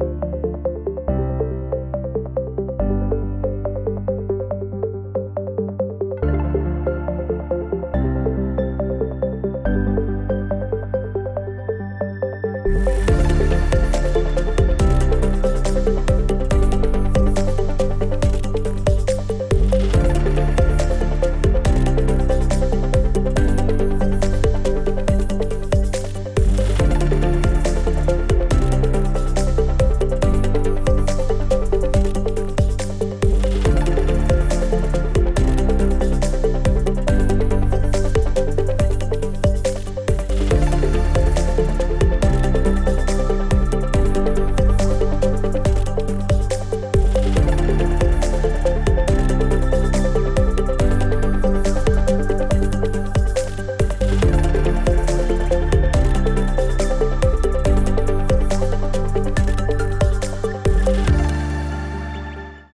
you